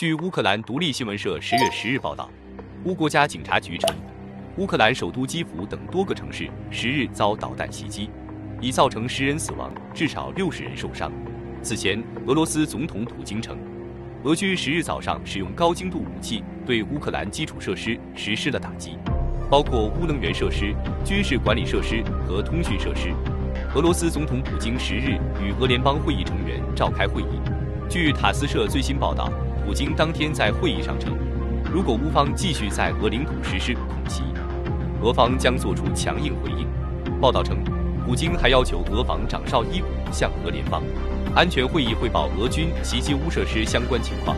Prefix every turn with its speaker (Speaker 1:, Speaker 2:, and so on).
Speaker 1: 据乌克兰独立新闻社十月十日报道，乌国家警察局称，乌克兰首都基辅等多个城市十日遭导弹袭击，已造成十人死亡，至少六十人受伤。此前，俄罗斯总统普京称，俄军十日早上使用高精度武器对乌克兰基础设施实施了打击，包括乌能源设施、军事管理设施和通讯设施。俄罗斯总统普京十日与俄联邦会议成员召开会议。据塔斯社最新报道，普京当天在会议上称，如果乌方继续在俄领土实施恐袭，俄方将做出强硬回应。报道称，普京还要求俄防长绍伊古向俄联邦安全会议汇报俄军袭击乌设施相关情况。